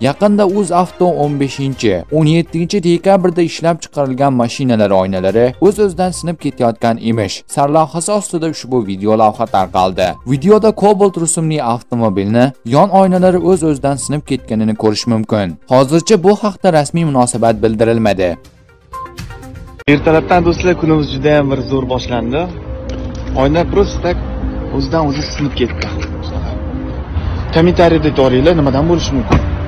Yaqinda UzAvto 15-17 dekabrda ishlab chiqarilgan mashinalar oynalari o'z-o'zidan sinib ketayotgan emish. Sarlavhasi ostida ushbu video lavha tarqaldi. Videoda Cobalt rusumli avtomobilni yon oynalari o'z-o'zidan sinib ketganini ko'rish mumkin. Hozircha bu haqda rasmiy munosabat bildirilmadi. Ertalabdan do'stlar kunimiz juda ham bir zo'r boshlandi. Oyna prostak o'zidan o'zi sinib ketdi. Kommentariyada aytinglar, nimadan bo'lishi mumkin?